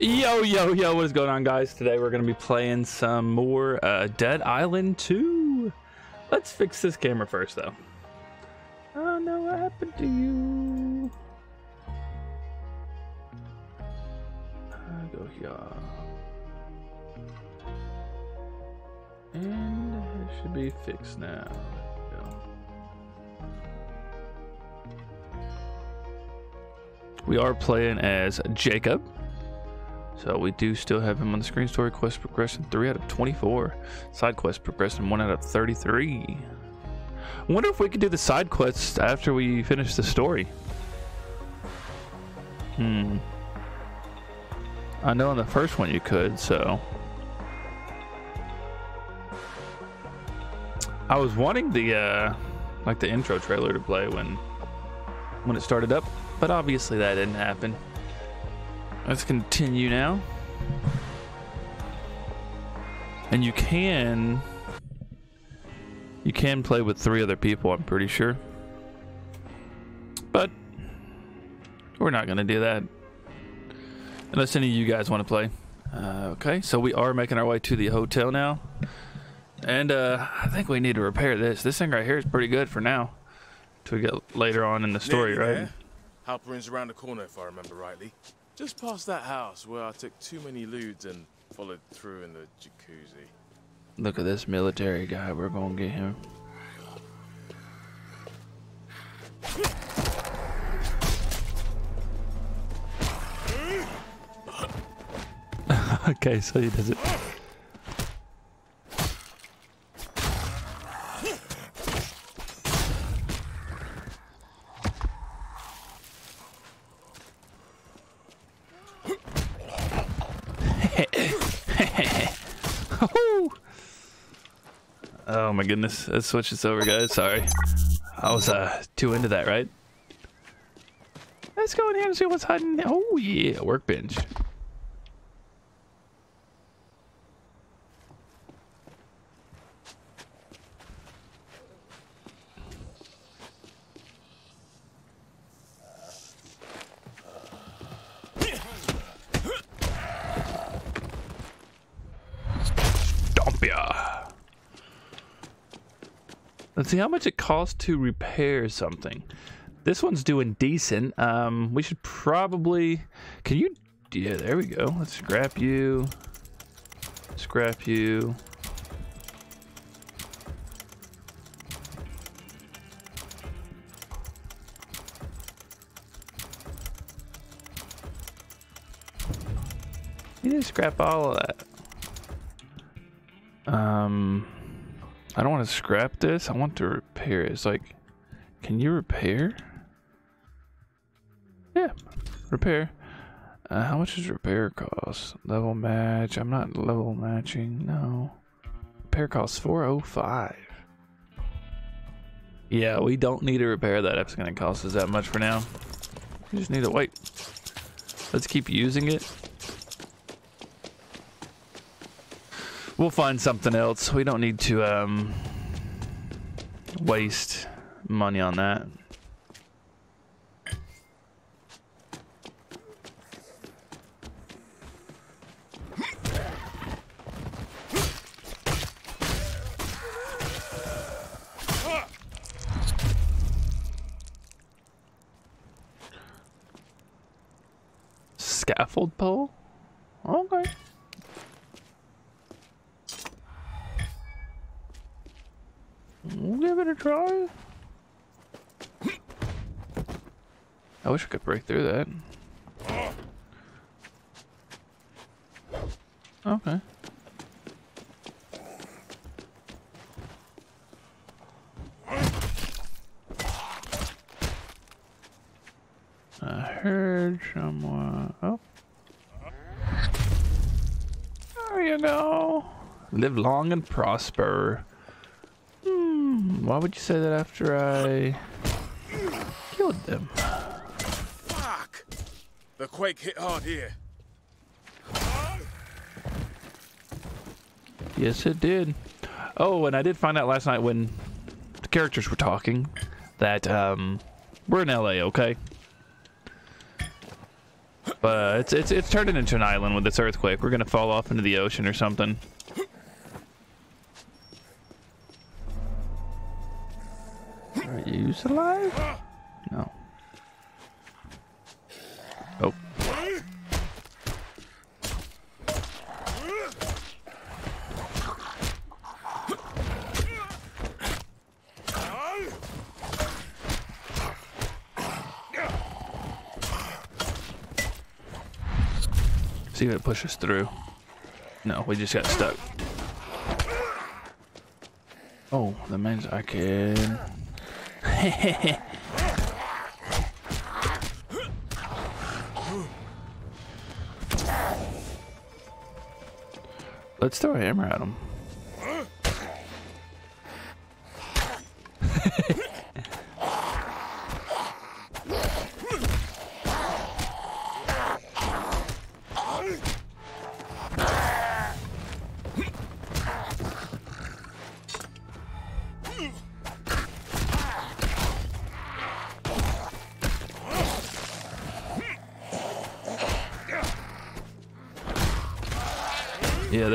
Yo, yo, yo, what is going on, guys? Today we're going to be playing some more uh, Dead Island 2. Let's fix this camera first, though. Oh no, what happened to you? Uh, go here. And it should be fixed now. We are playing as Jacob. So we do still have him on the screen. Story quest progression 3 out of 24. Side quest progression 1 out of 33. I wonder if we could do the side quests after we finish the story. Hmm. I know in the first one you could, so. I was wanting the uh like the intro trailer to play when when it started up, but obviously that didn't happen. Let's continue now. And you can you can play with three other people, I'm pretty sure. But we're not gonna do that. Unless any of you guys want to play. Uh, okay, so we are making our way to the hotel now. And uh, I think we need to repair this. This thing right here is pretty good for now. Till we get later on in the story, Nearly right? There. Halperin's around the corner, if I remember rightly. Just past that house where I took too many ludes and followed through in the jacuzzi. Look at this military guy. We're gonna get him. okay, so he does it. Oh my goodness. Let's switch this over, guys. Sorry. I was uh too into that, right? Let's go in here and see what's hiding. Oh yeah, workbench. Let's see how much it costs to repair something. This one's doing decent. Um, we should probably. Can you? Yeah, there we go. Let's scrap you. Scrap you. You to scrap all of that. Um. I don't want to scrap this. I want to repair it. It's like, can you repair? Yeah, repair. Uh, how much does repair cost? Level match. I'm not level matching. No. Repair costs 405. Yeah, we don't need to repair that it's going to cost us that much for now. We just need to wait. Let's keep using it. We'll find something else. We don't need to um, waste money on that. Scaffold pole? Okay. A try. I wish I could break through that. Okay. I heard someone. Oh. There you go. Live long and prosper. Why would you say that after I killed them? Fuck! The quake hit hard here. Yes, it did. Oh, and I did find out last night when the characters were talking that um, we're in LA, okay? But it's it's it's turning into an island with this earthquake. We're gonna fall off into the ocean or something. Alive? No. Oh. See if it pushes through. No, we just got stuck. Oh, that means I can. Let's throw a hammer at him.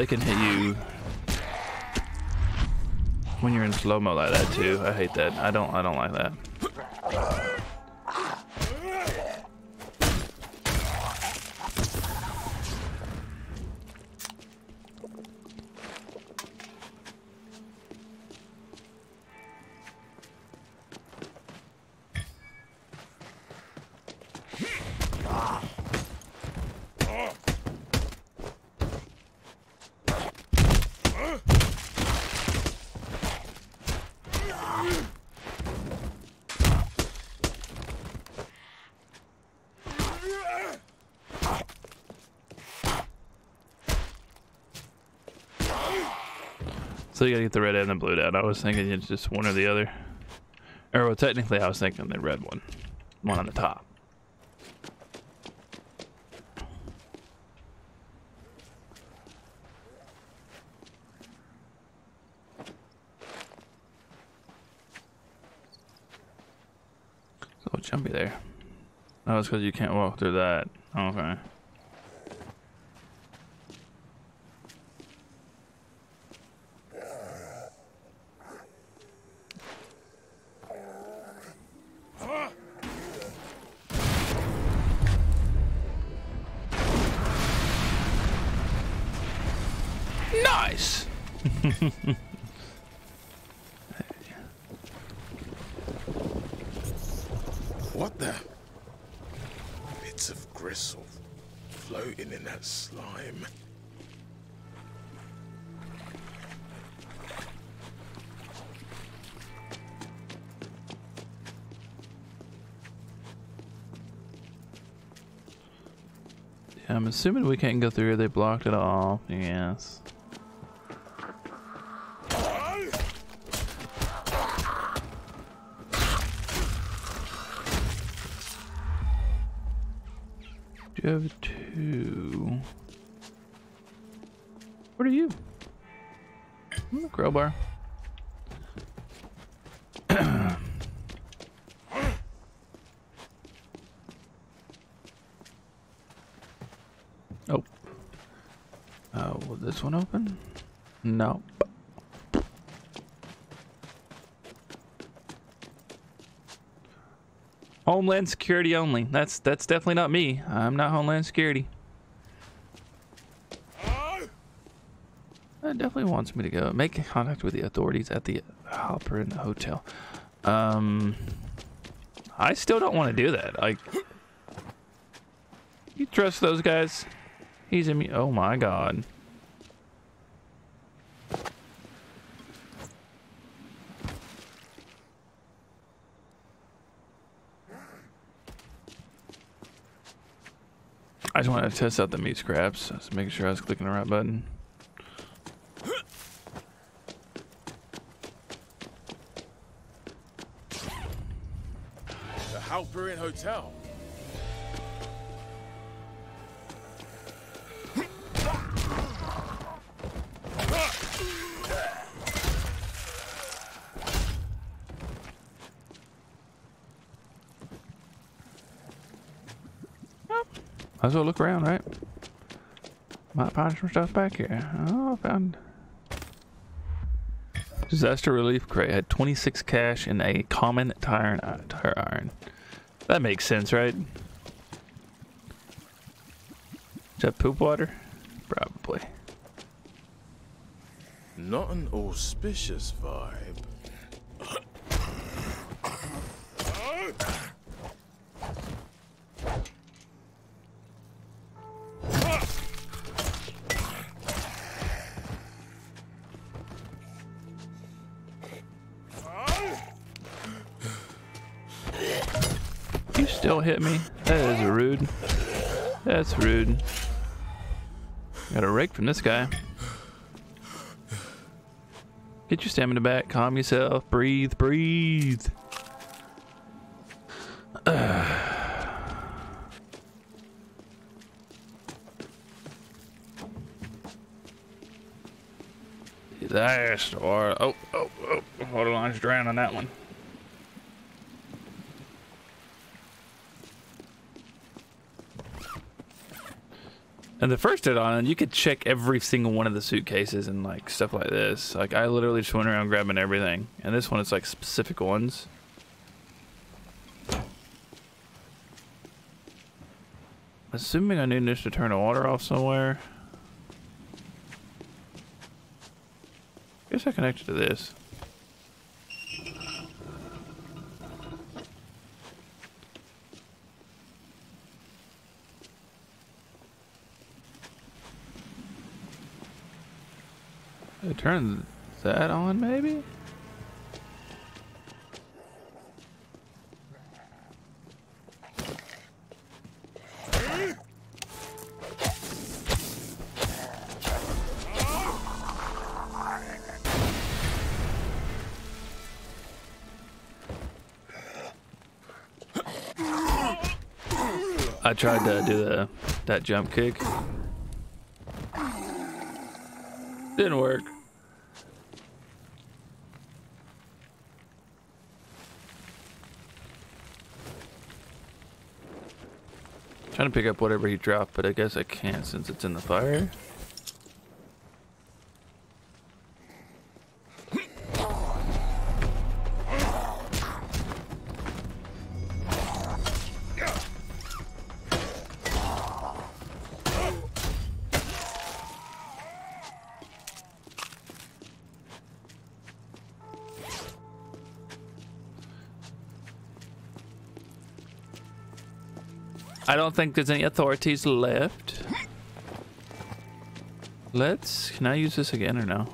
They can hit you when you're in slow mo like that too. I hate that. I don't. I don't like that. You gotta get the red and the blue down. I was thinking it's just one or the other. Or well, technically I was thinking the red one. One on the top. So jumpy there. Oh, it's because you can't walk through that. Okay. What the? Bits of gristle floating in that slime. I'm assuming we can't go through. They blocked it off. Yes. You have two? What are you? Hmm, crowbar. oh. Uh, will this one open? No. Homeland Security only. That's that's definitely not me. I'm not Homeland Security. That definitely wants me to go make contact with the authorities at the Hopper in the hotel. Um, I still don't want to do that. Like, you trust those guys? He's in me. Oh my god. I just wanted to test out the meat scraps. Just making sure I was clicking the right button. The Halperin Hotel. Might as well look around, right? Might find some stuff back here. Oh, I found disaster relief crate had 26 cash and a common tire, uh, tire iron. That makes sense, right? Is that poop water? Probably. Not an auspicious vibe. Still hit me? That is rude. That's rude. Got a rake from this guy. Get your stamina back. Calm yourself. Breathe. Breathe. Or oh oh oh just drowned on that one. And the first hit on, you could check every single one of the suitcases and like stuff like this. Like I literally just went around grabbing everything. And this one, it's like specific ones. Assuming I need this to turn the water off somewhere. Guess I connected to this. Turn that on, maybe? I tried to do the that jump kick. Didn't work. Trying to pick up whatever he dropped, but I guess I can't since it's in the fire. Don't think there's any authorities left. Let's. Can I use this again or no?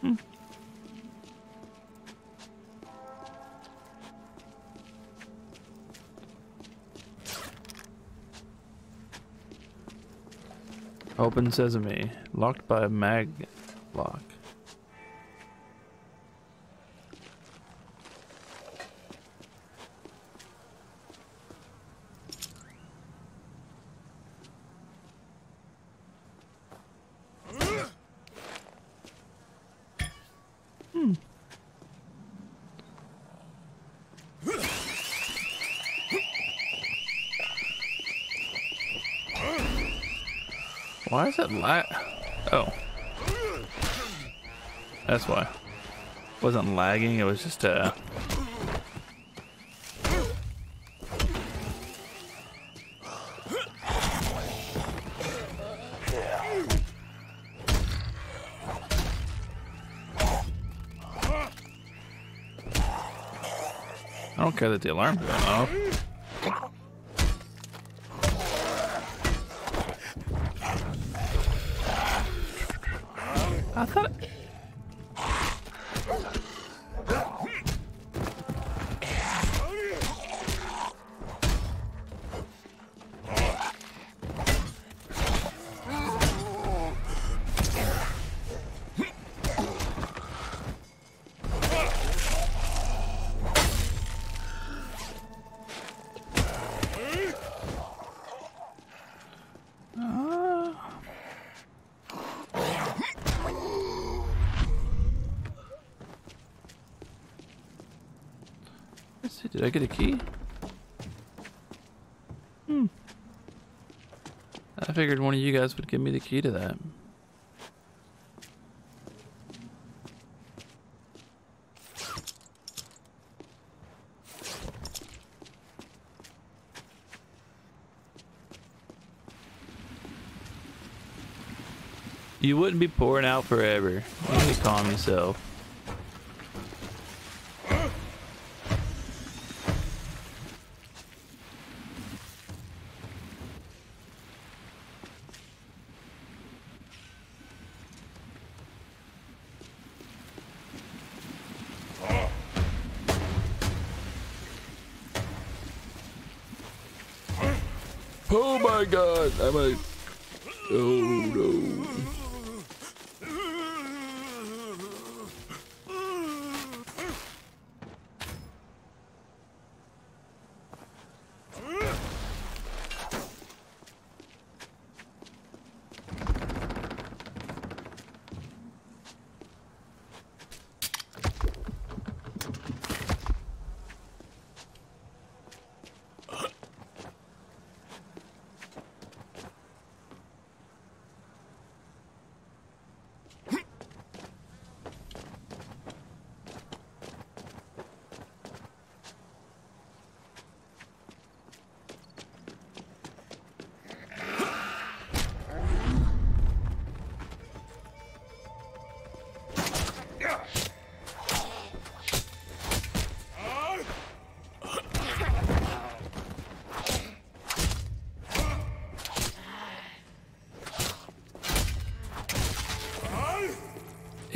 Hmm. Open sesame. Locked by a mag lock. Why is it lag? Oh. That's why. It wasn't lagging, it was just uh I don't care that the alarm's going off. Did I get a key? Hmm. I figured one of you guys would give me the key to that. You wouldn't be pouring out forever. You need to calm yourself.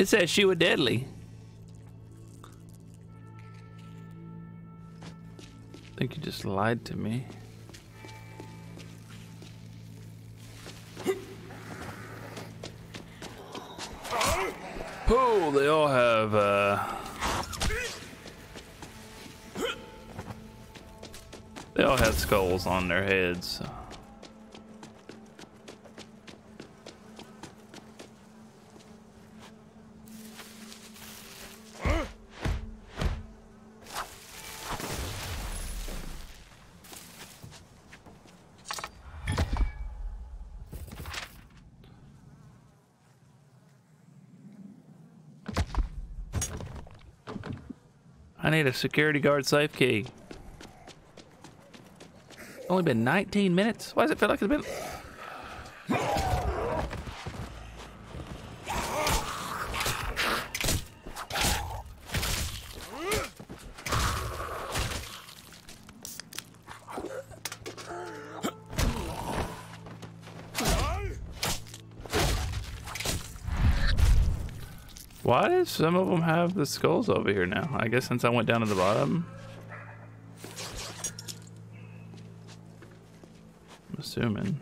It says she was deadly. I think you just lied to me. Oh, they all have, uh... They all have skulls on their heads. So. Need a security guard safe key. Only been 19 minutes? Why does it feel like it's been... Some of them have the skulls over here now? I guess since I went down to the bottom. I'm assuming.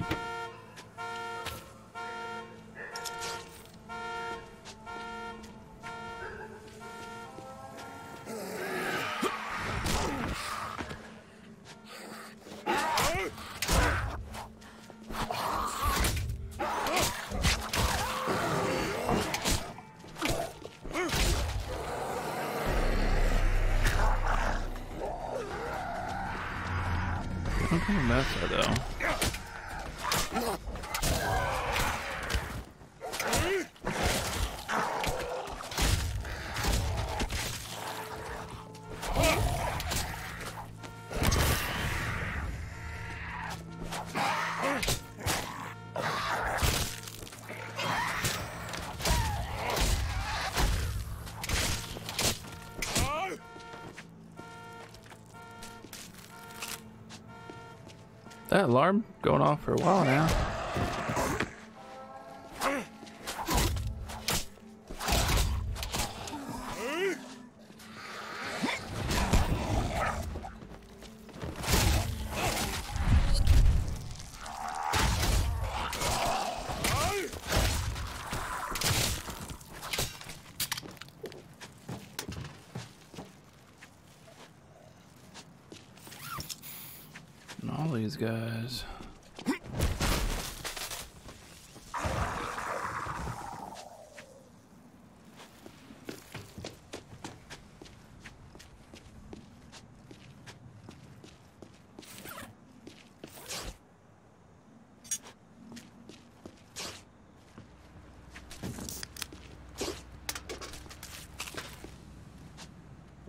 That alarm going off for a while now. And all these guys.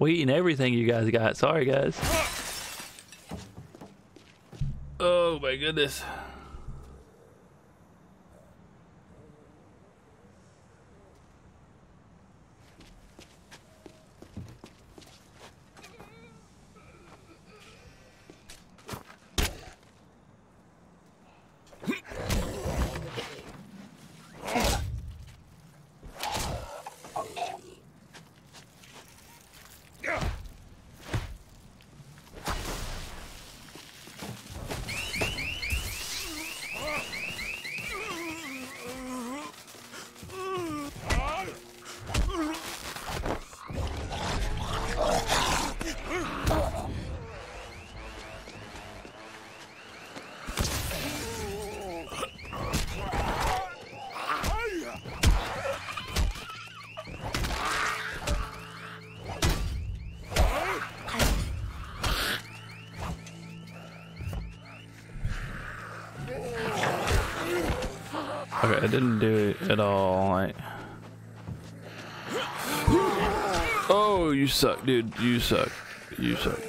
We eating everything you guys got. Sorry, guys. Oh my goodness. Didn't do it at all. Like, oh, you suck, dude. You suck. You suck.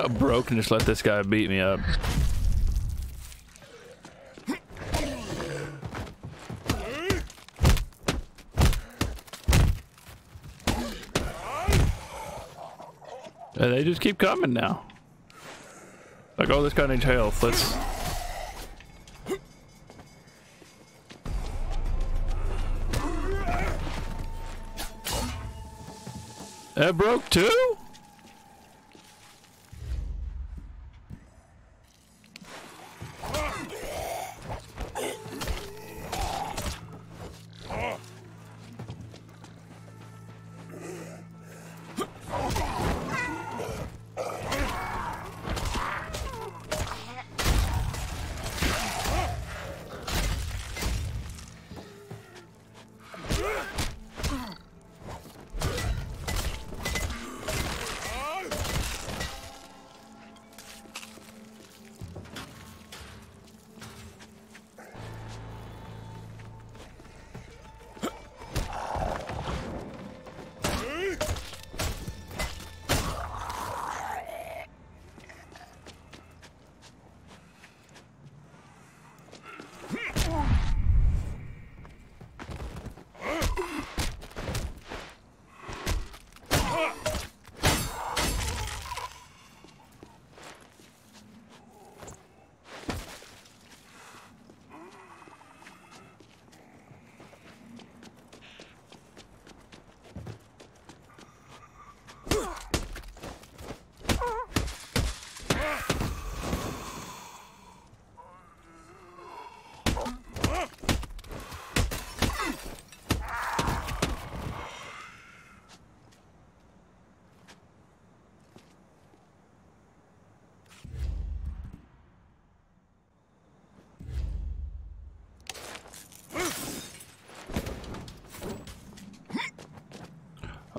I broke just let this guy beat me up. And they just keep coming now. Like, oh, this guy needs health. Let's. That broke too?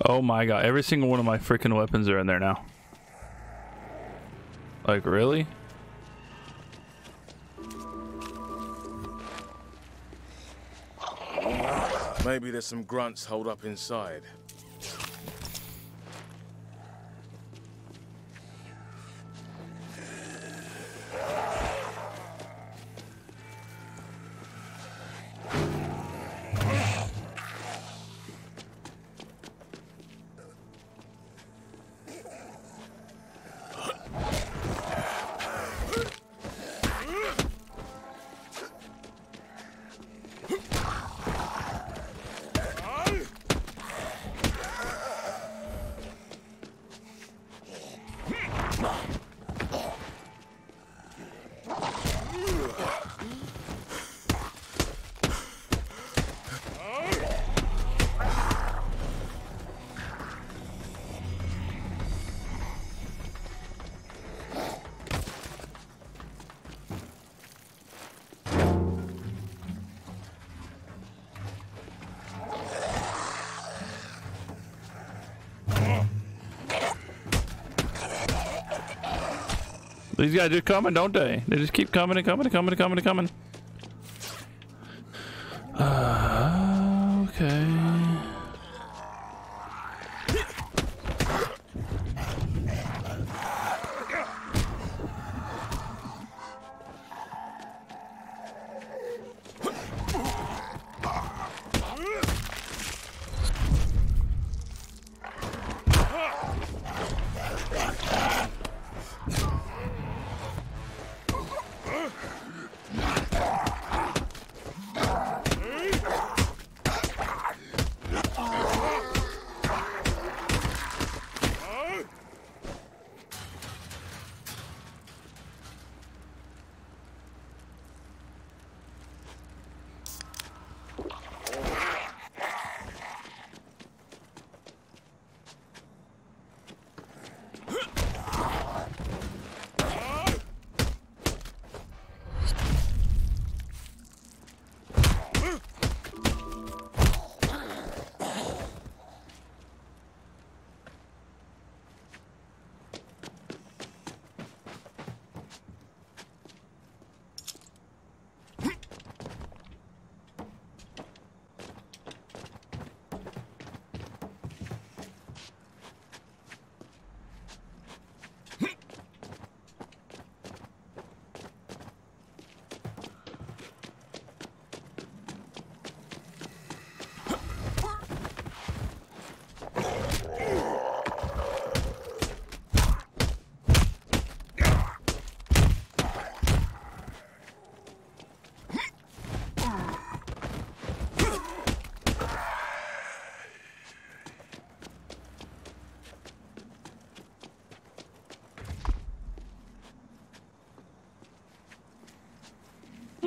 Oh my god, every single one of my freaking weapons are in there now. Like, really? Maybe there's some grunts holed up inside. These guys just coming, don't they? They just keep coming and coming and coming and coming and coming.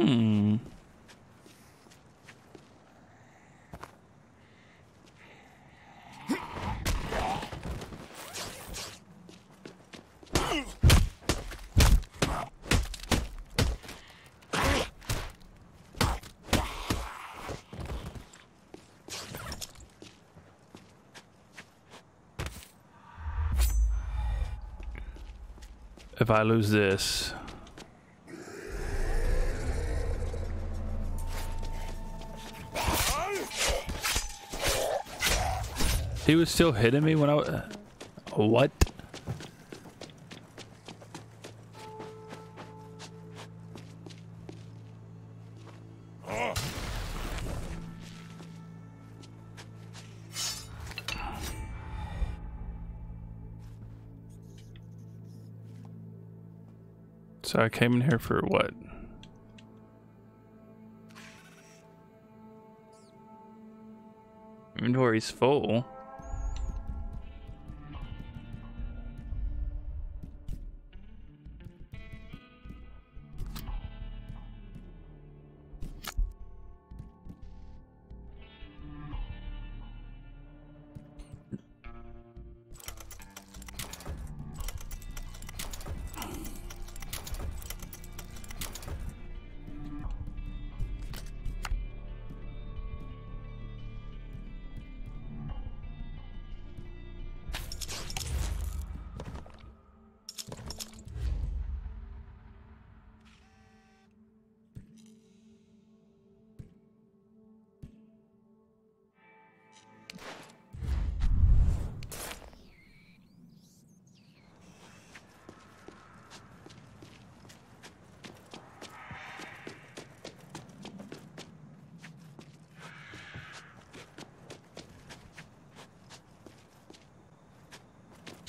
If I lose this, He was still hitting me when I was... What? So I came in here for what? Inventory's full.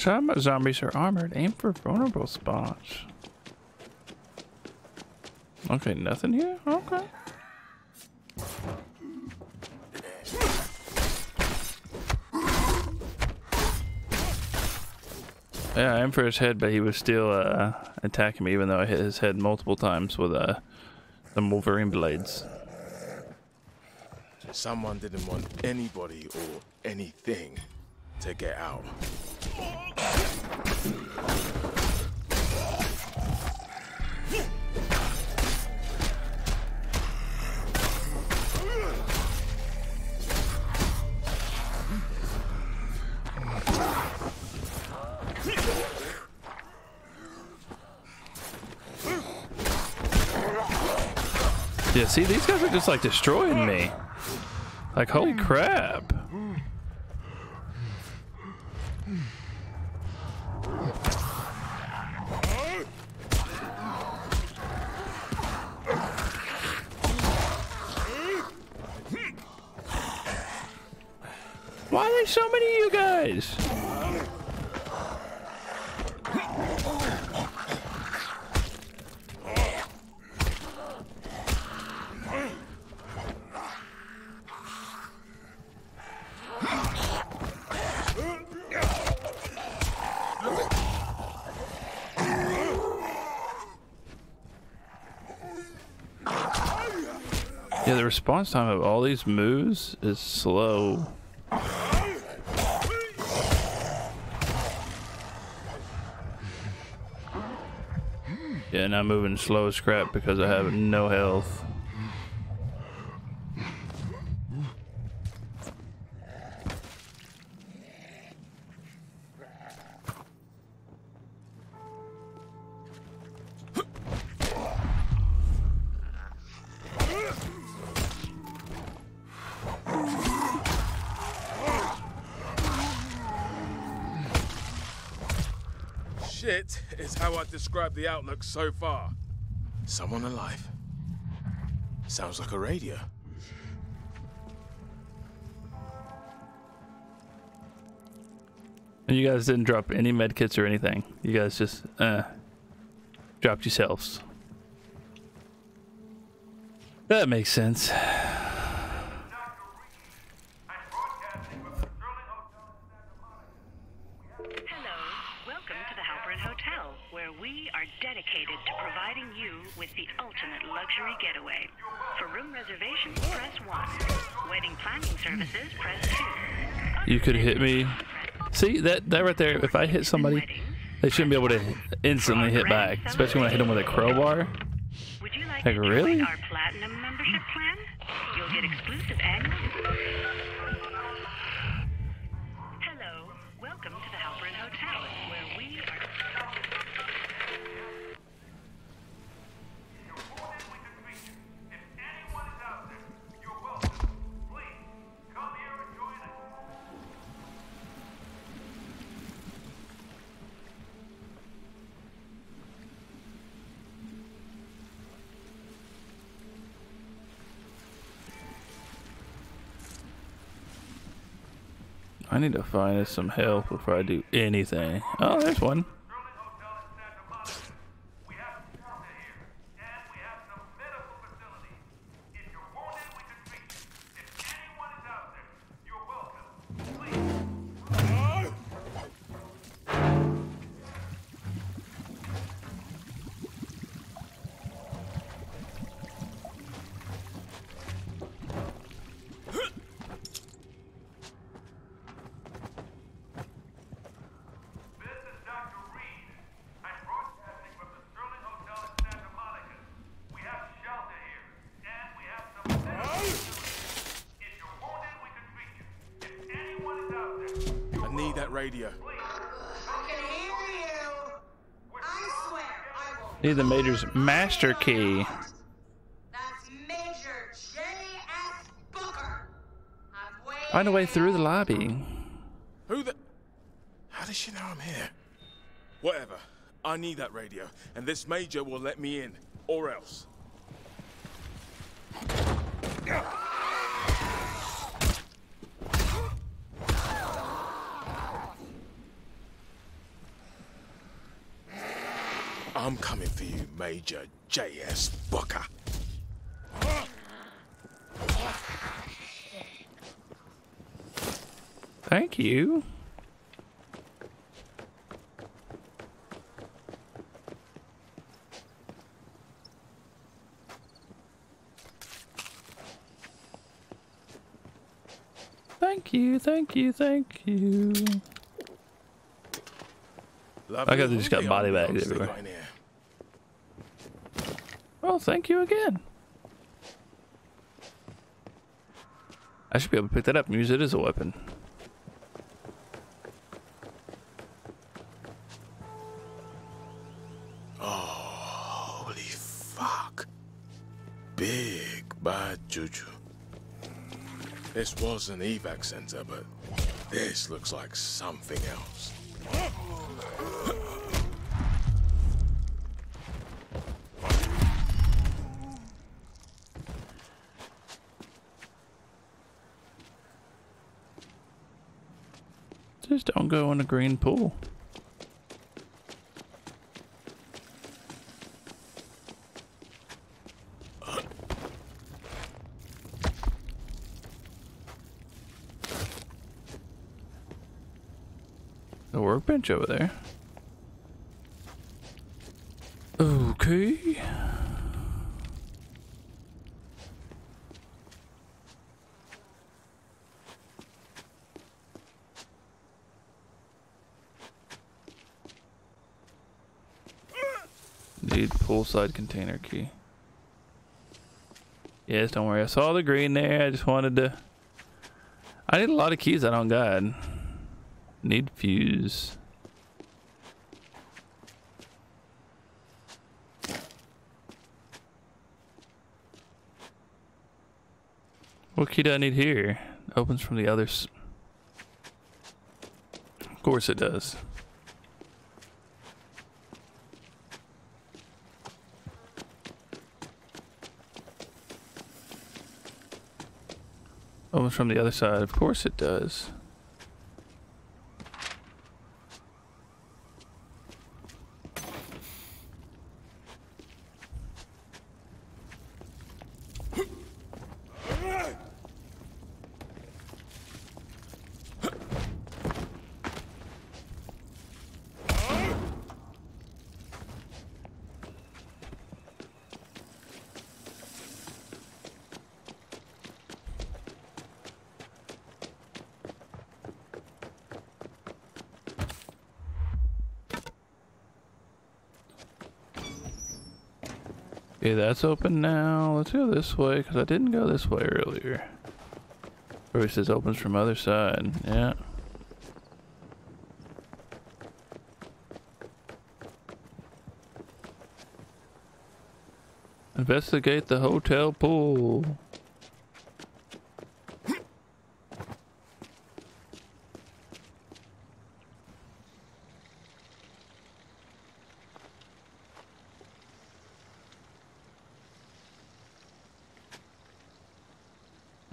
Some zombies are armored. Aim for vulnerable spots. Okay, nothing here? Okay. Yeah, I am for his head, but he was still uh, attacking me even though I hit his head multiple times with uh, the Wolverine blades. Someone didn't want anybody or anything to get out. See, these guys are just like destroying me. Like, holy hmm. crap. Response time of all these moves is slow. Yeah, and I'm moving slow as crap because I have no health. Shit is how I describe the outlook so far. Someone alive. Sounds like a radio. And you guys didn't drop any medkits or anything. You guys just uh dropped yourselves. That makes sense. Could hit me. See that that right there, if I hit somebody, they shouldn't be able to instantly hit back, especially when I hit them with a crowbar. Would you like Like, really? Need to find us some help before I do anything. Oh, there's one. The Major's master key. Find a way through the lobby. Who the. How does she know I'm here? Whatever. I need that radio, and this major will let me in, or else. I'm coming for you, Major J.S. Booker. Thank you. Thank you, thank you, thank you. I guess they just got body bags everywhere. Oh, thank you again. I should be able to pick that up and use it as a weapon. Oh, holy fuck. Big. Bad juju. This was an evac center, but this looks like something else. Just don't go in the green pool. The workbench over there. Okay. Poolside container key. Yes, don't worry. I saw the green there. I just wanted to. I need a lot of keys I don't got. Need fuse. What key do I need here? Opens from the others. Of course it does. From the other side. Of course it does. That's open now. Let's go this way because I didn't go this way earlier. Or it says opens from other side. Yeah. Investigate the hotel pool.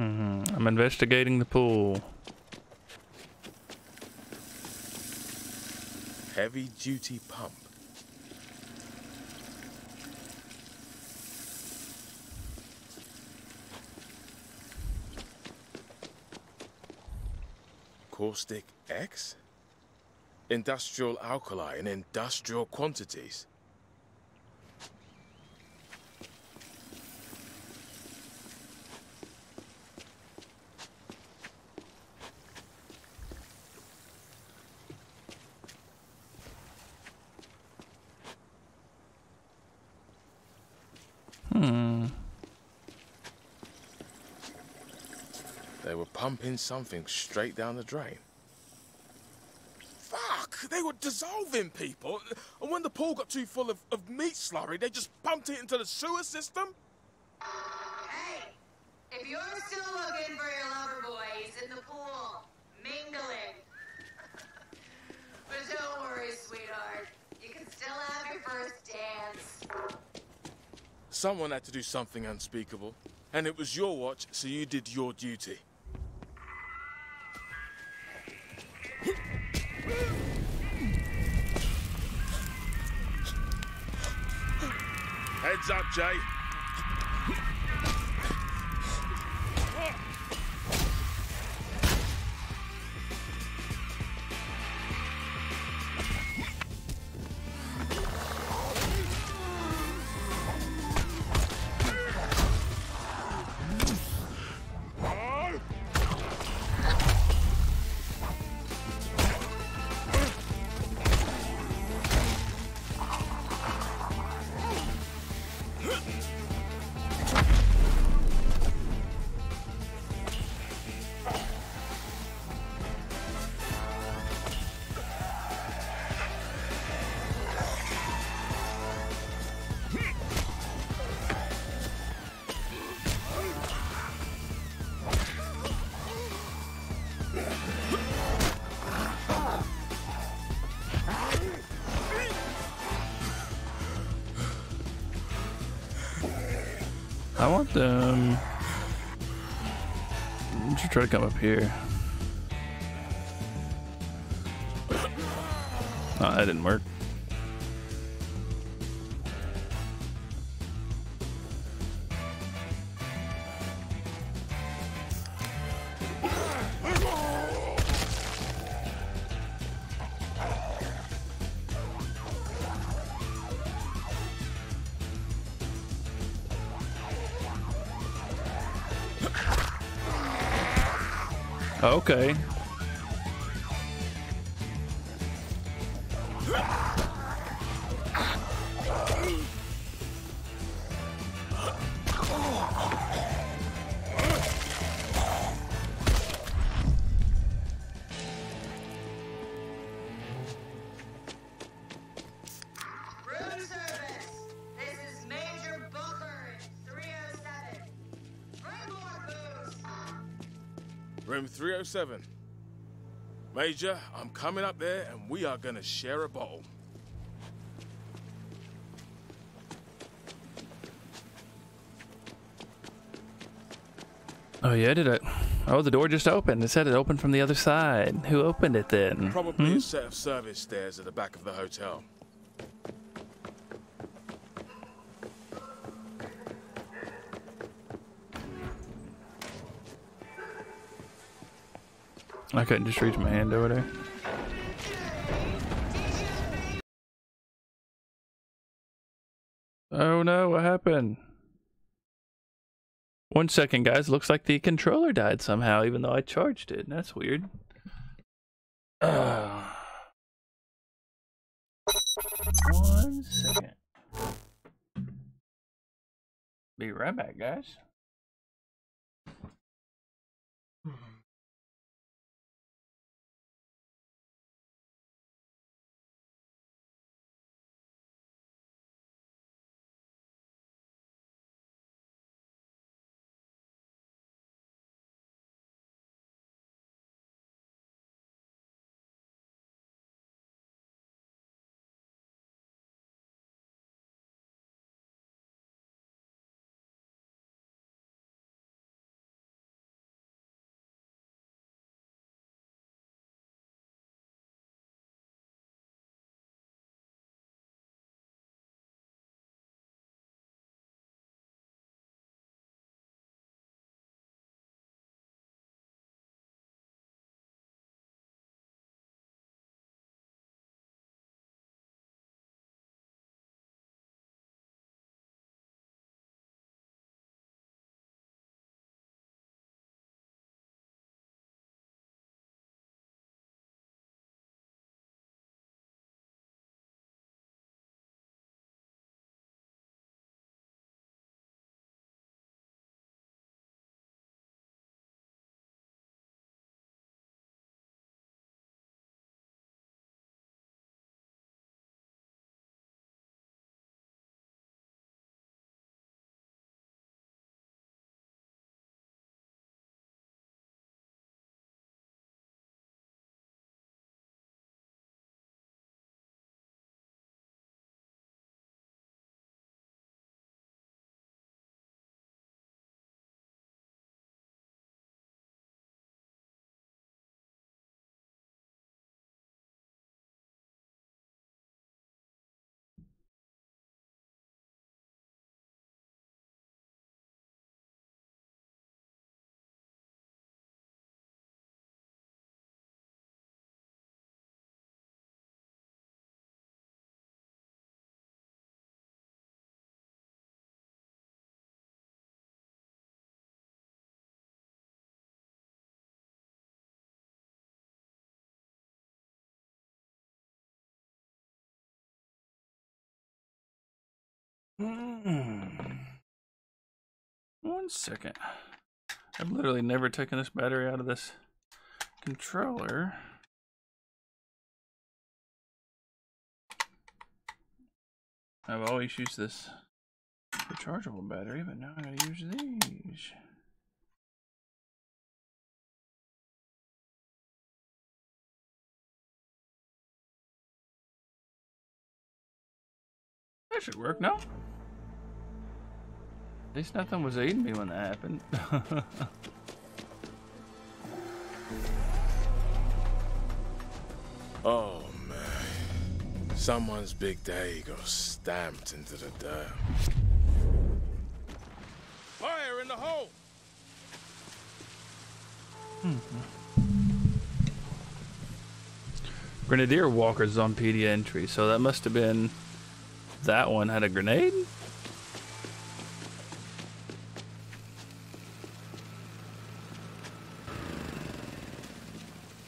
hmm I'm investigating the pool. Heavy duty pump. Caustic X? Industrial alkali in industrial quantities. Hmm. They pumping something straight down the drain. Fuck! They were dissolving people. And when the pool got too full of, of meat slurry, they just pumped it into the sewer system? Hey, if you're still looking for your lover boy, he's in the pool, mingling. but don't worry, sweetheart. You can still have your first dance. Someone had to do something unspeakable. And it was your watch, so you did your duty. Jay. Them. Um, I should try to come up here. Oh, that didn't work. Okay. 307. Major, I'm coming up there and we are gonna share a bottle. Oh yeah, did it? Oh, the door just opened. It said it opened from the other side. Who opened it then? Probably a hmm? set of service stairs at the back of the hotel. I couldn't just reach my hand over there. Oh no, what happened? One second, guys. Looks like the controller died somehow, even though I charged it. That's weird. Uh, one second. Be right back, guys. Hmm. One second. I've literally never taken this battery out of this controller. I've always used this rechargeable battery, but now I gotta use these. That should work, no? At least nothing was eating me when that happened. Oh, man. Someone's big day got stamped into the dirt. Fire in the hole! Grenadier Walker's on PD entry, so that must have been that one had a grenade?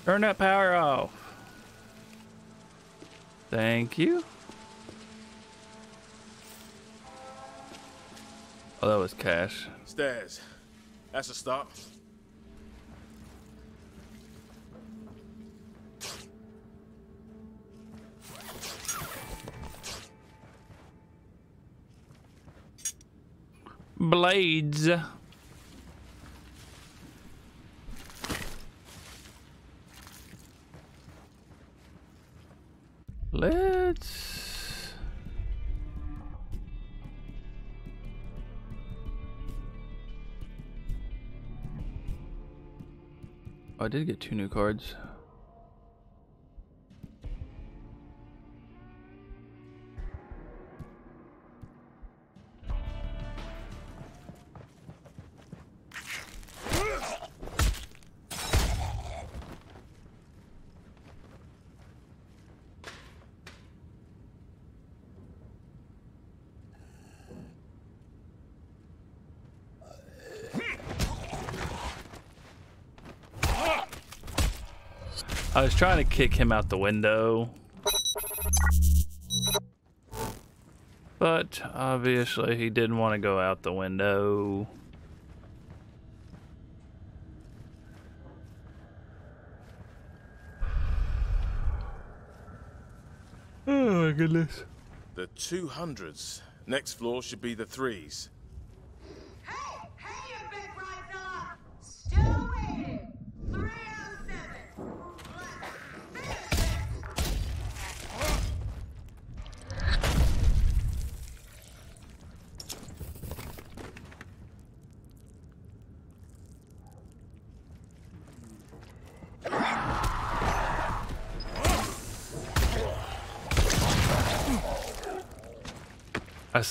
Turn that power off. Thank you. Oh, that was cash. Stairs. That's a stop. Blades. Let's. Oh, I did get two new cards. I was trying to kick him out the window. But obviously he didn't want to go out the window. Oh my goodness. The 200s. Next floor should be the threes.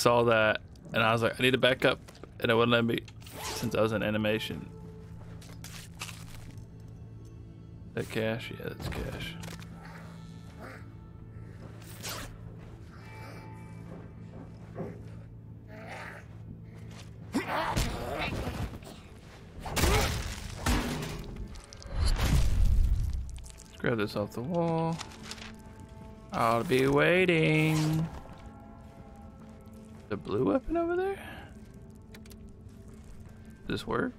Saw that and I was like, I need to back up. And it wouldn't let me since I was in animation. That cash? Yeah, that's cash. Let's grab this off the wall. I'll be waiting. The blue weapon over there? Does this work?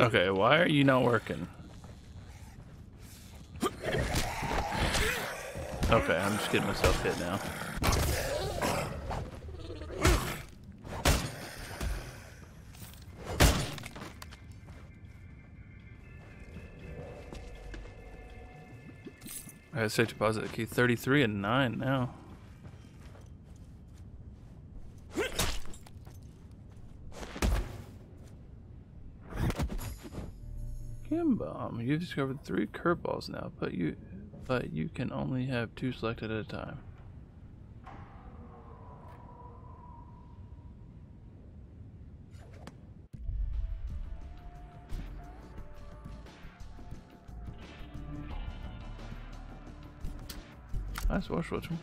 Okay, why are you not working? Okay, I'm just getting myself hit now. I had safe deposit key 33 and 9 now. Kim bomb. You've discovered three curveballs now, but you but you can only have two selected at a time. Nice wash watching.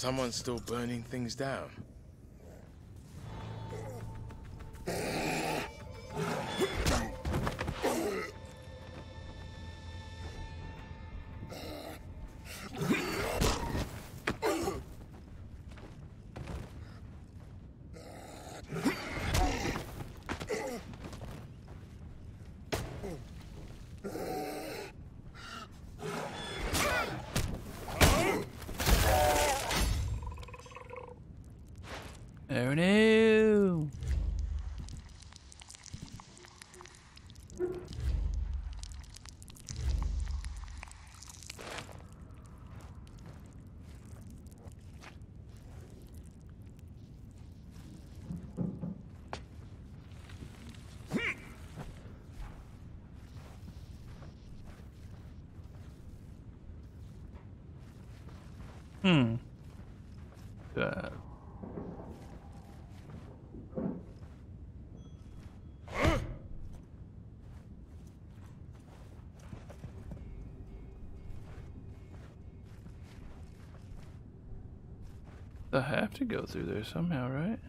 Someone's still burning things down. I have to go through there somehow, right?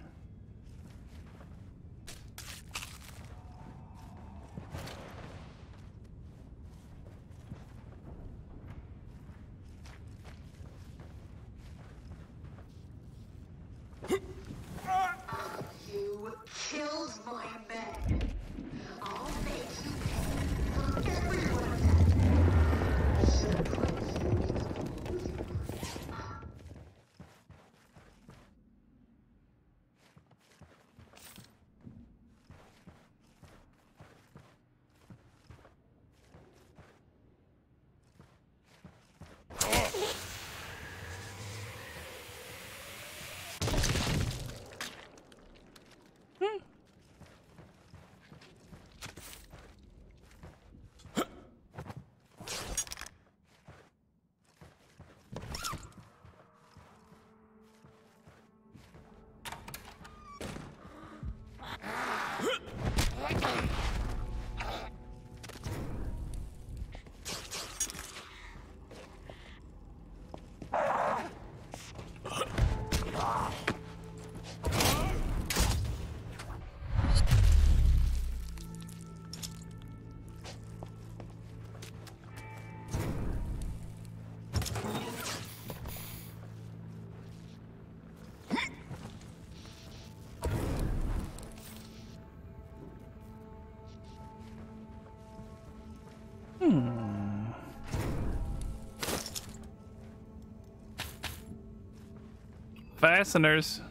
Hmm. Fasteners.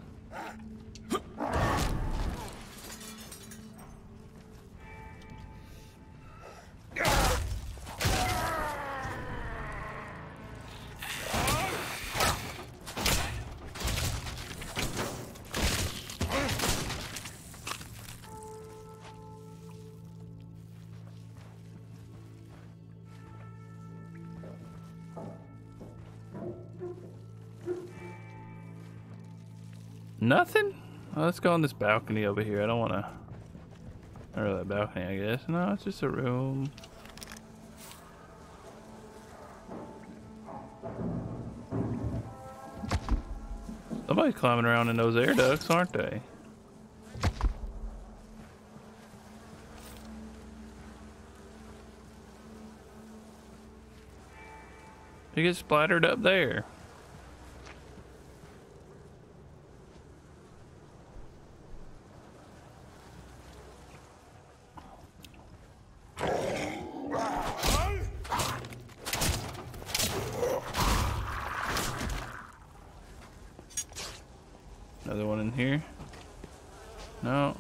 Nothing? Oh, let's go on this balcony over here. I don't want to. Or that balcony, I guess. No, it's just a room. Somebody's climbing around in those air ducts, aren't they? You get splattered up there. Another one in here. No.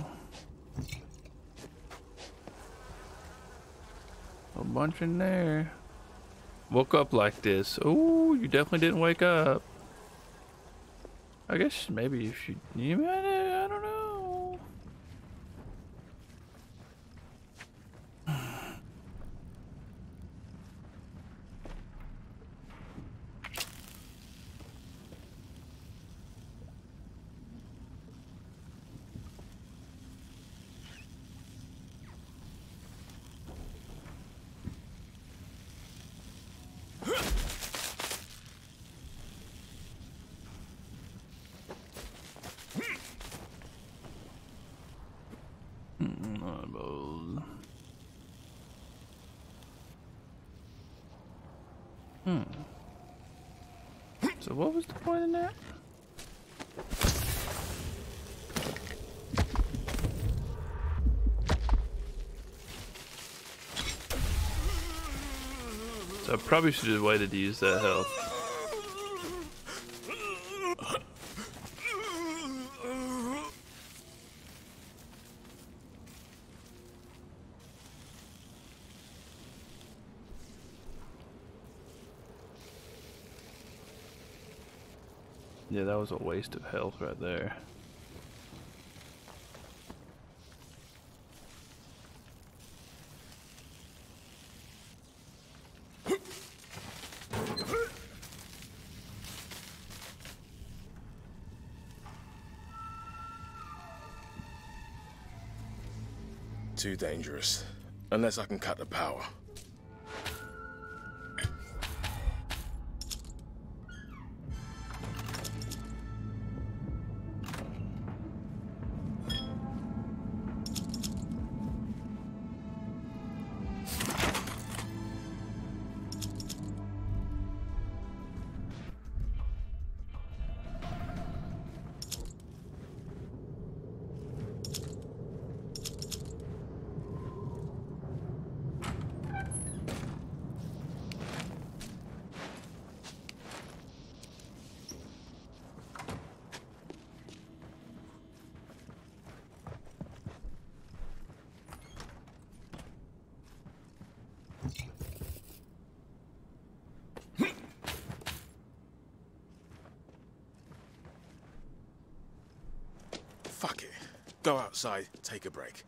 In there. Woke up like this. Oh, you definitely didn't wake up. I guess maybe if you. You, I don't know. Mm, not bold. Hmm. So what was the point in that? So I probably should have waited to use that health. Was a waste of health right there. Too dangerous. Unless I can cut the power. Go outside, take a break.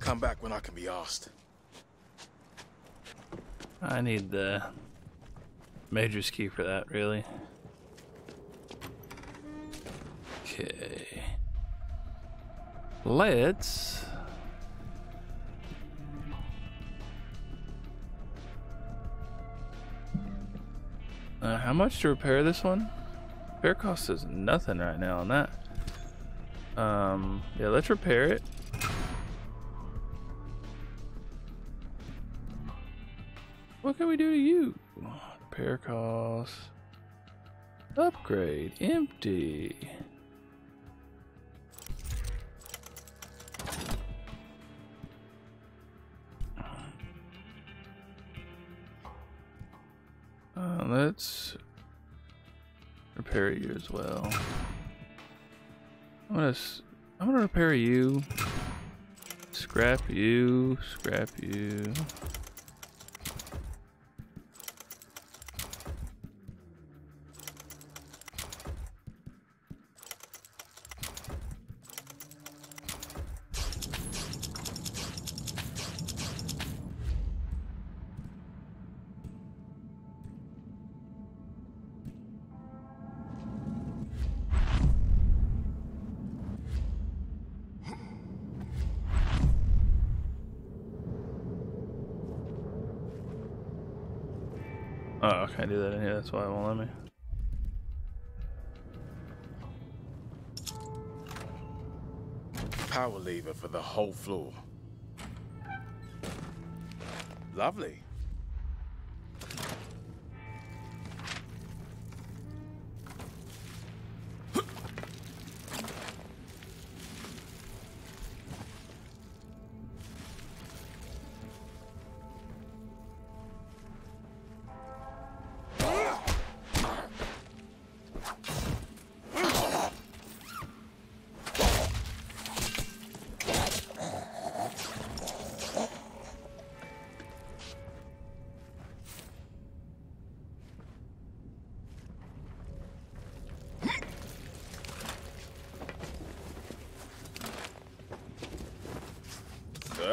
Come back when I can be asked. I need the major's key for that, really. Okay. Let's. Uh, how much to repair this one? Repair cost is nothing right now on that. Um, yeah, let's repair it. What can we do to you? Repair costs. Upgrade. Empty. Uh, let's repair you as well. I'm gonna I'm gonna repair you. Scrap you. Scrap you. For the whole floor. Lovely.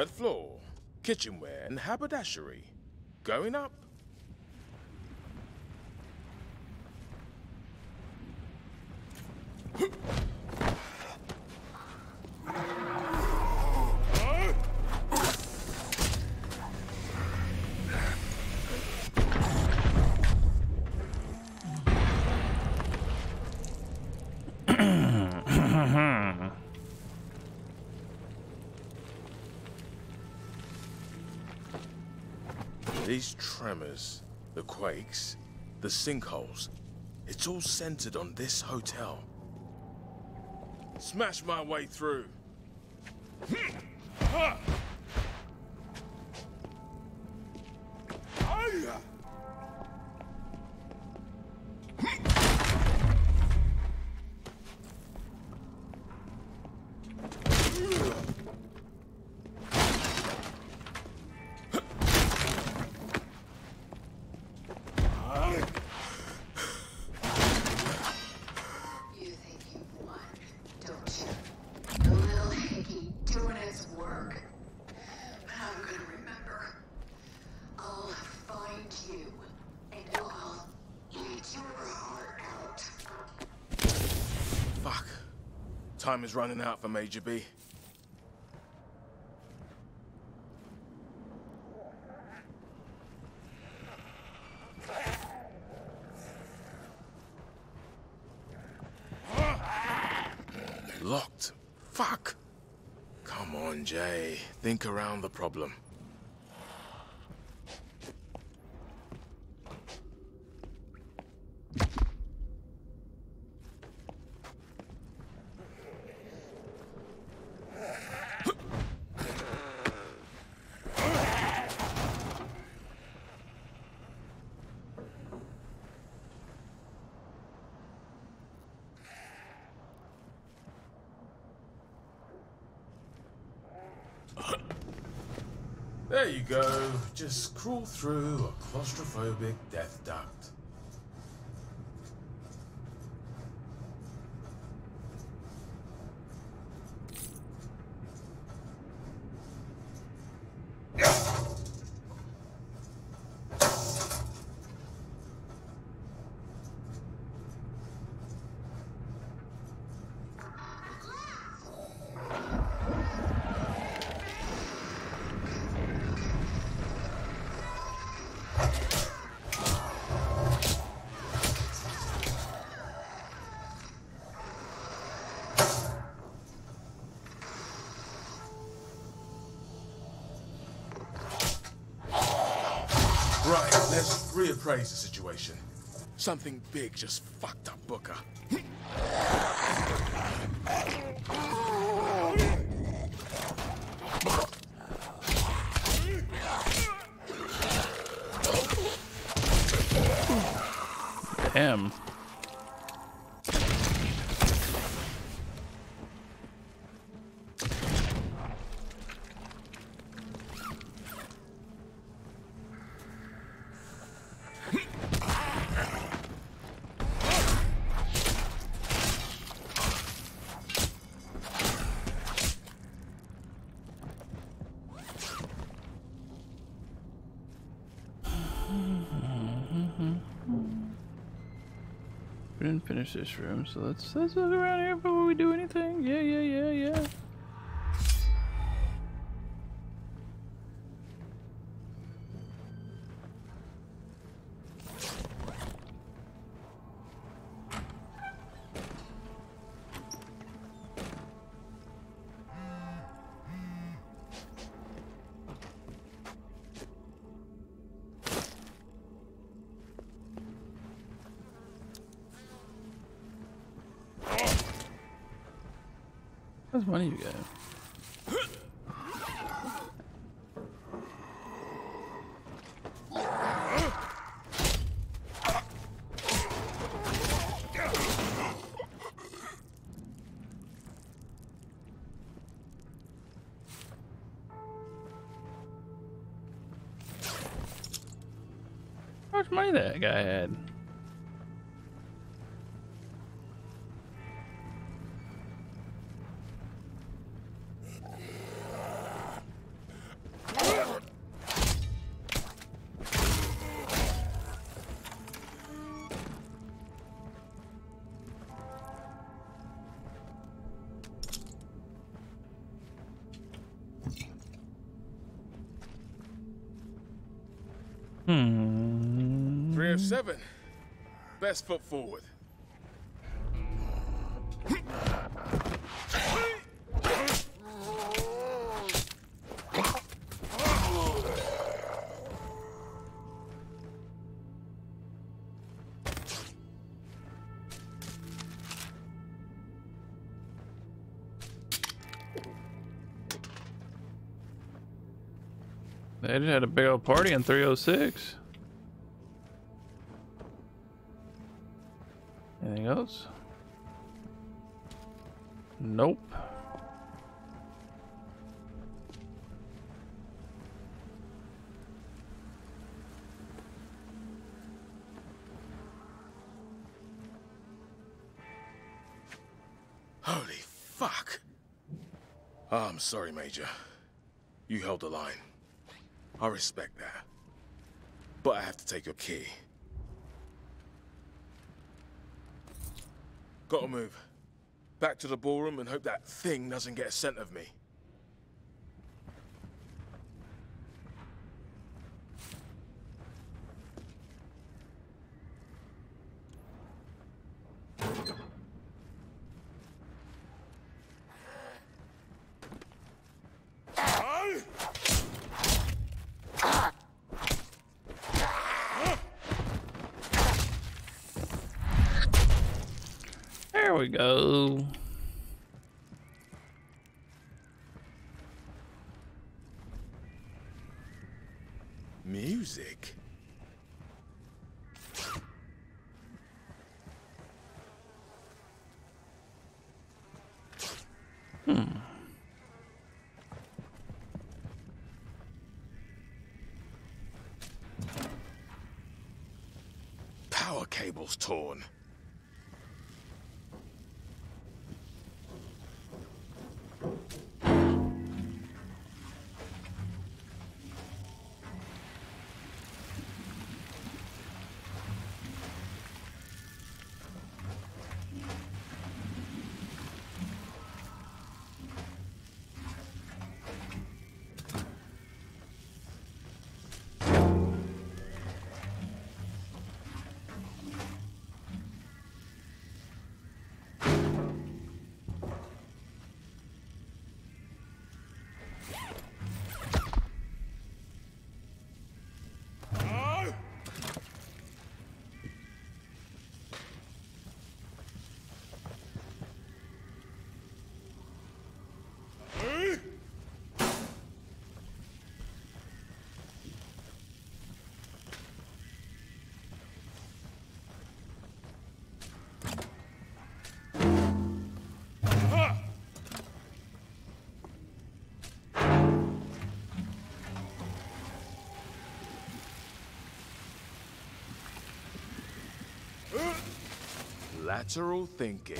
Third floor. Kitchenware and haberdashery. Going up. The sinkholes, it's all centered on this hotel. Smash my way through. Hmm. Time is running out for Major B. Locked. Fuck. Come on, Jay. Think around the problem. Go. Just crawl through a claustrophobic death duct. Let's the situation. Something big just fucked up Booker. Finish this room, so let's let's look around here before we do anything. Yeah, yeah, yeah, yeah. You? How much money that guy had? Seven. Best foot forward. They just had a big old party in 306. Nope. Holy fuck. Oh, I'm sorry, Major. You held the line. I respect that. But I have to take your key. Gotta move. back to the ballroom and hope that thing doesn't get a scent of me. There we go. Music? Cable's torn. Lateral thinking.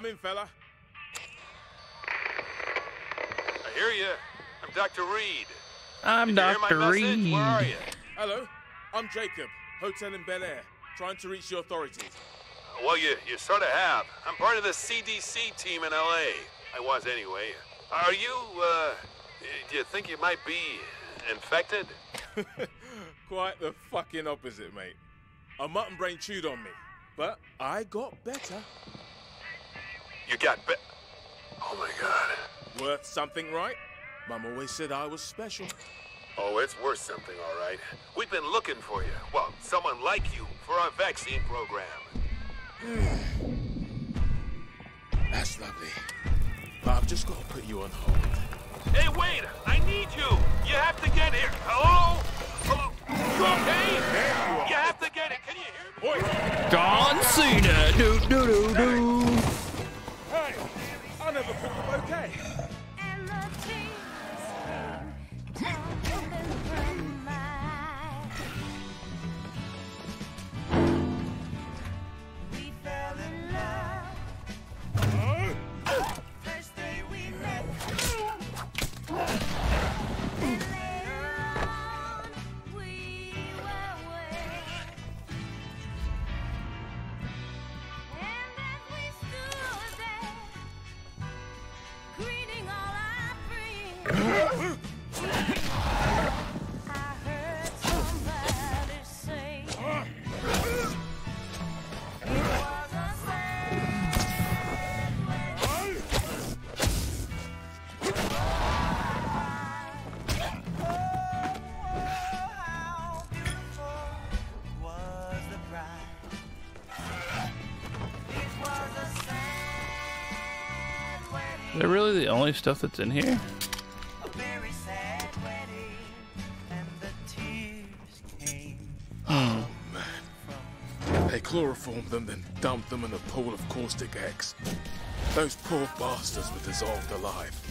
Come in, fella. I hear you. I'm Dr. Reed. I'm Did you hear my Dr. message? Reed. Where are you? Hello, I'm Jacob, hotel in Bel Air, trying to reach the authorities. Well, you, you sort of have. I'm part of the CDC team in LA. I was anyway. Are you, uh, do you think you might be infected? Quite the fucking opposite, mate. A mutton brain chewed on me, but I got better. You got bit. Oh my god. Worth something, right? Mum always said I was special. Oh, it's worth something, all right. We've been looking for you. Well, someone like you for our vaccine program. That's lovely. But I've just got to put you on hold. Hey, wait! I need you! You have to get here! Hello? Hello? You okay? You have to get it. Can you hear me? John Cena. Do do do do. Put only stuff that's in here. Came. They chloroformed them, then dumped them in a pool of caustic X. Those poor bastards were dissolved alive.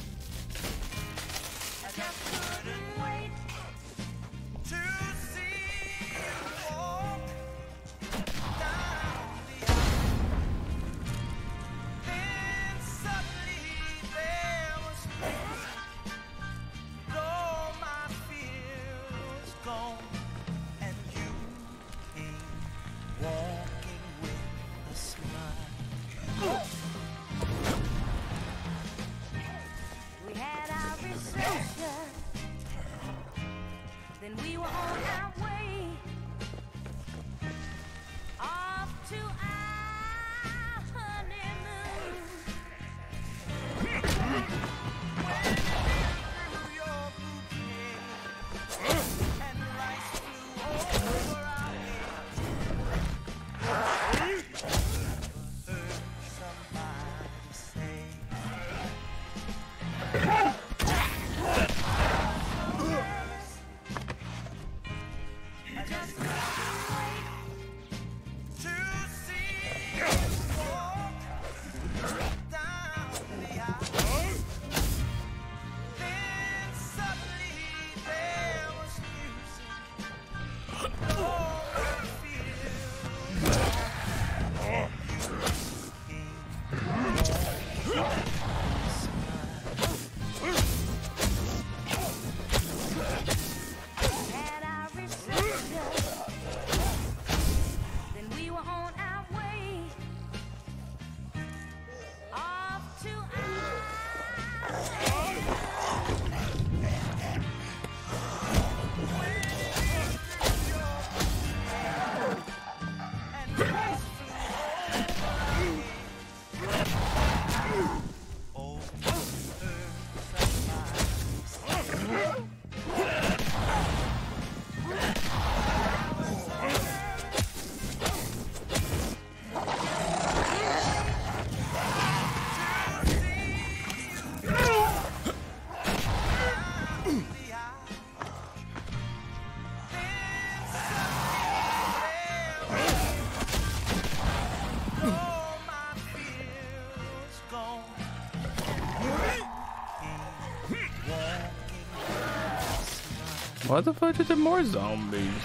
Why the fuck is there more zombies?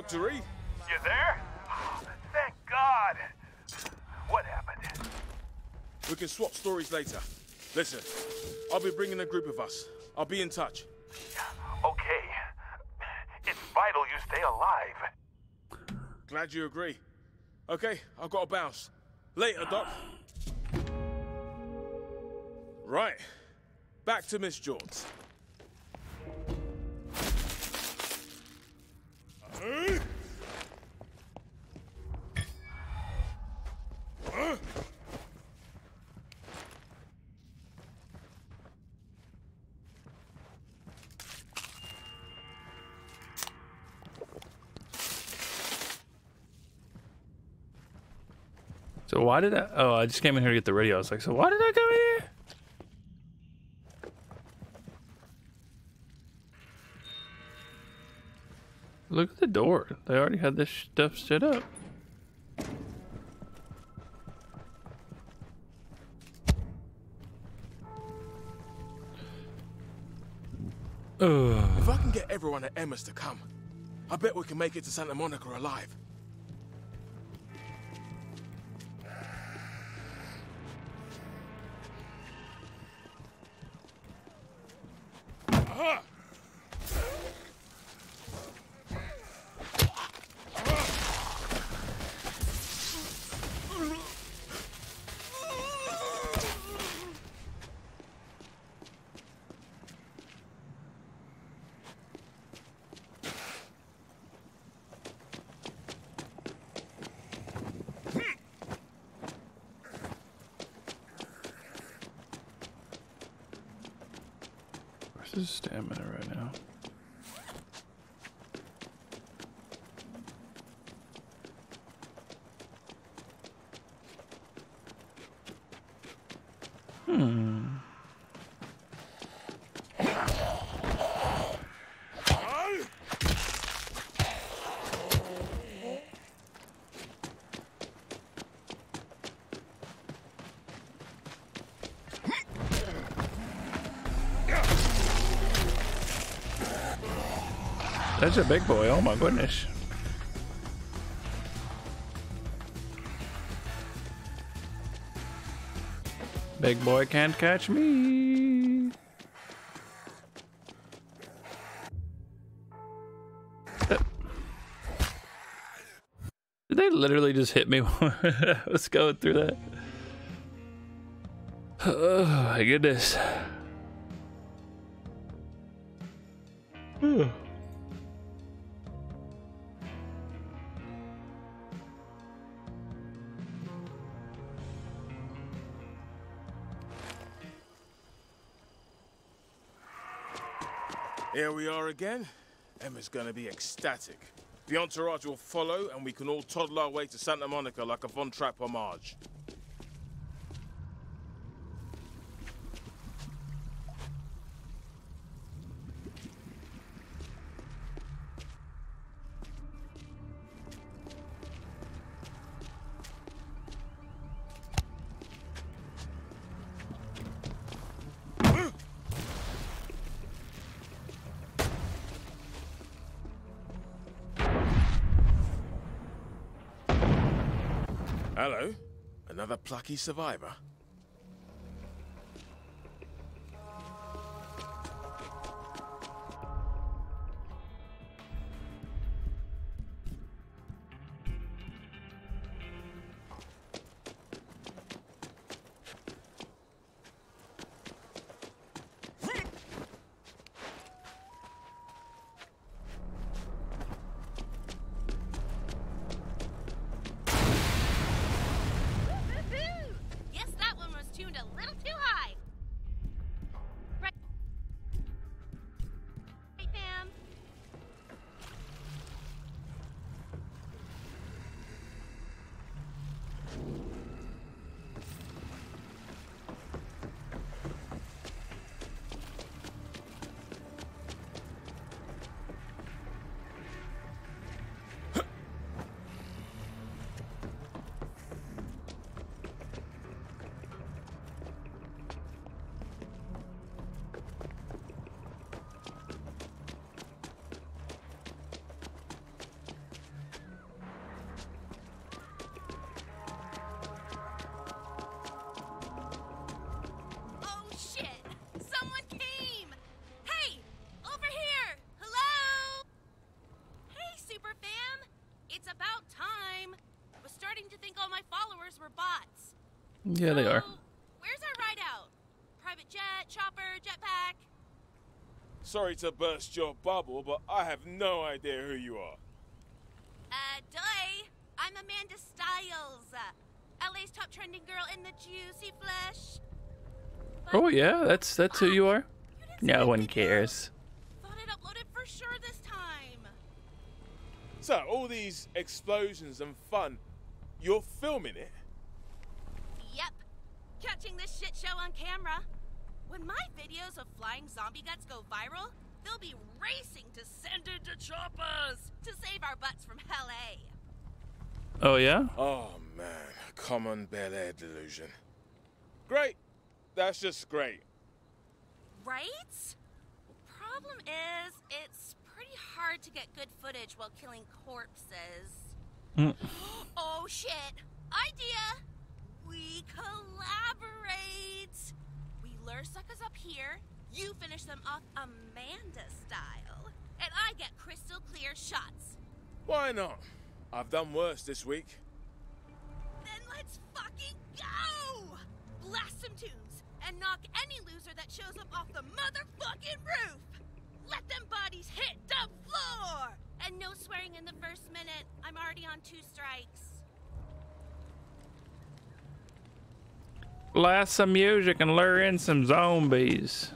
Dr. Reed? You there? Oh, thank God. What happened? We can swap stories later. Listen, I'll be bringing a group of us. I'll be in touch. Okay. It's vital you stay alive. Glad you agree. Okay, I've got to bounce. Later, Doc. Right. Back to Miss Jones. So why did I? Oh, I just came in here to get the radio. I was like, so why did I come here? Look at the door. They already had this stuff set up. Ugh. If I can get everyone at Emma's to come, I bet we can make it to Santa Monica alive. Where's his stamina right now? Hmm. That's a big boy. Oh my goodness. Big boy can't catch me. Did they literally just hit me I was going through that? Oh my goodness. Again. Emma's gonna be ecstatic. The entourage will follow, and we can all toddle our way to Santa Monica like a Von Trapp homage. Plucky survivor. Yeah, they are. Where's our ride out? Private jet, chopper, jetpack? Sorry to burst your bubble, but I have no idea who you are. Uh, duh. I'm Amanda Styles. Uh, LA's top trending girl in the juicy flesh. But Oh yeah, that's that's who you are. you No one cares. Thought I'd uploaded for sure this time. So, all these explosions and fun, you're filming it? Catching this shit show on camera. When my videos of flying zombie guts go viral, they'll be racing to send it to choppers to save our butts from Hell A. Oh yeah. Oh man, common Bel Air delusion. Great. That's just great. Right? Problem is, it's pretty hard to get good footage while killing corpses. Mm. oh shit! Idea! We collaborate! We lure suckers up here, you finish them off Amanda style, and I get crystal clear shots. Why not? I've done worse this week. Then let's fucking go! Blast some tunes and knock any loser that shows up off the motherfucking roof! Let them bodies hit the floor! And no swearing in the first minute. I'm already on two strikes. Blast some music and lure in some zombies.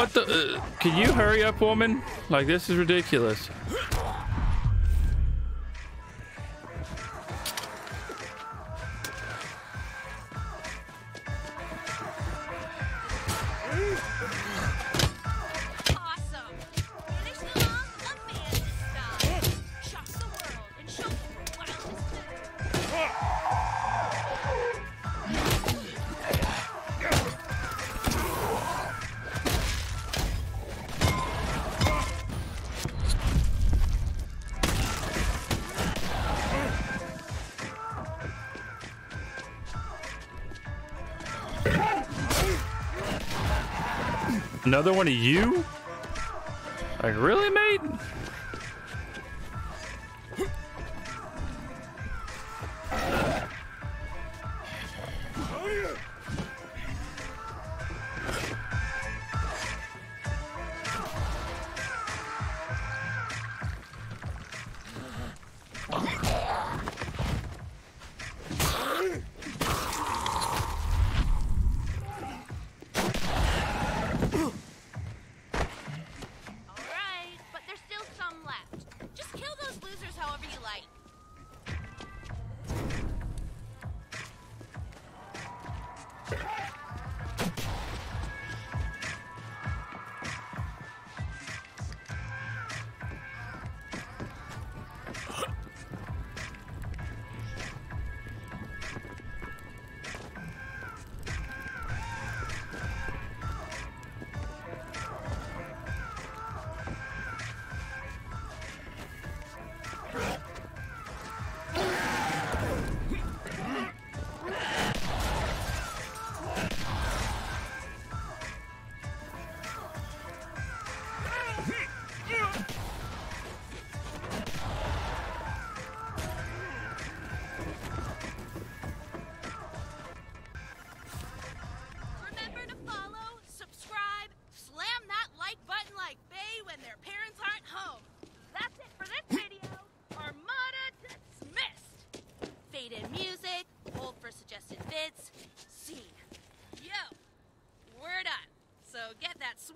What the? Uh, can you hurry up, woman? Like this is ridiculous. Another one of you? Like really, mate?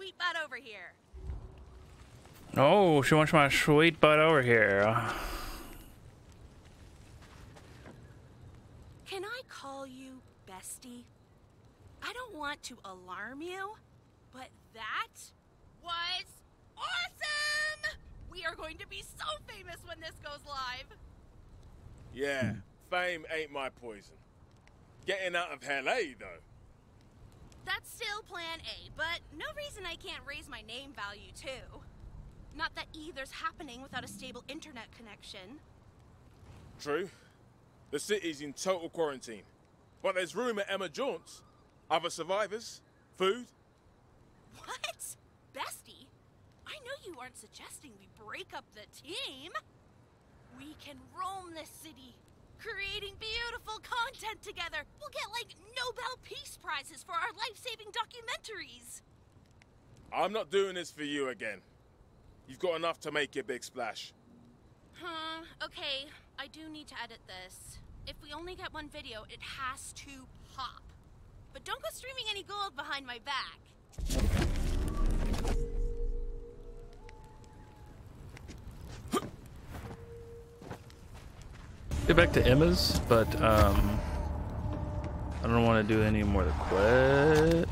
Sweet butt over here. Oh, she wants my sweet butt over here. Can I call you bestie? I don't want to alarm you, but that was awesome! We are going to be so famous when this goes live. Yeah, fame ain't my poison. Getting out of LA, though. That's still plan A, but no reason I can't raise my name value too. Not that either's happening without a stable internet connection. True. The city's in total quarantine. But there's room at Emma Jaunts. Other survivors, food. What? Bestie? I know you aren't suggesting we break up the team. We can roam this city, creating beautiful content together. We'll get like Nobel Peace Prizes for our life saving documentaries. I'm not doing this for you again. You've got enough to make a big splash. Huh, okay. I do need to edit this. If we only get one video, it has to pop. But don't go streaming any gold behind my back. Get back to Emma's, but um, I don't want to do any more of the quest.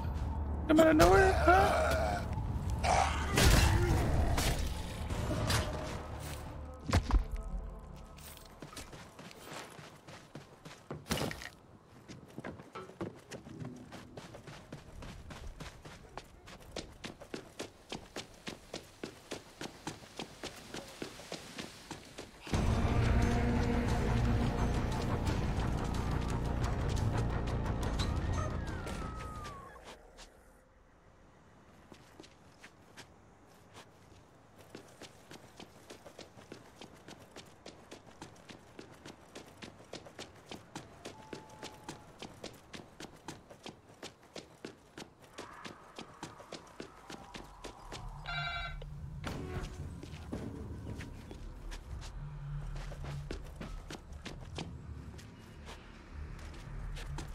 Come out of nowhere, huh?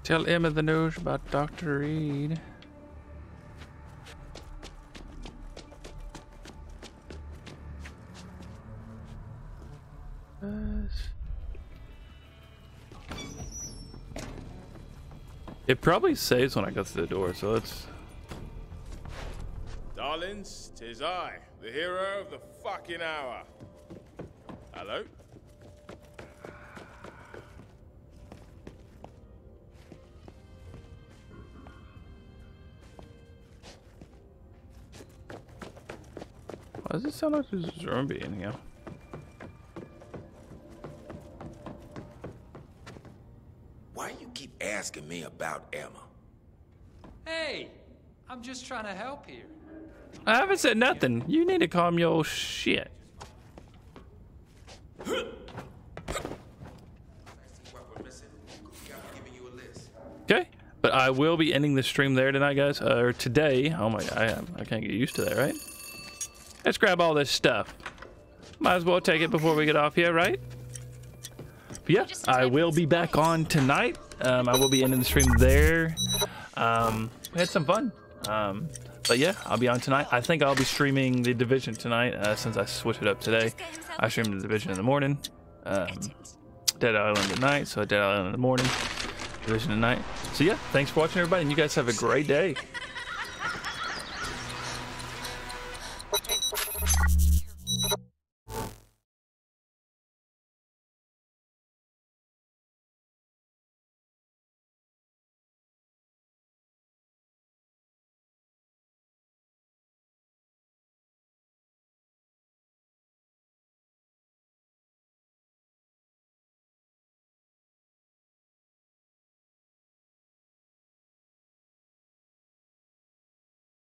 Tell Emma the news about Dr. Reed. It probably saves when I go through the door, so let's. Darlings, tis I, the hero of the fucking hour. Sound like there's a zombie in here? Why you keep asking me about Emma? Hey, I'm just trying to help here. I haven't said nothing. You need to calm your shit. I see what we're missing. I'm giving you a list. Okay, but I will be ending the stream there tonight, guys. Uh, or today. Oh my god, I, I can't get used to that, right? Let's grab all this stuff. Might as well take it before we get off here, right? But yeah, I will be back on tonight. Um, I will be ending the stream there. Um, we had some fun. Um, but yeah, I'll be on tonight. I think I'll be streaming the division tonight uh, since I switched it up today. I streamed the division in the morning. Um, Dead Island at night, so Dead Island in the morning, Division at night. So yeah, thanks for watching everybody, and you guys have a great day.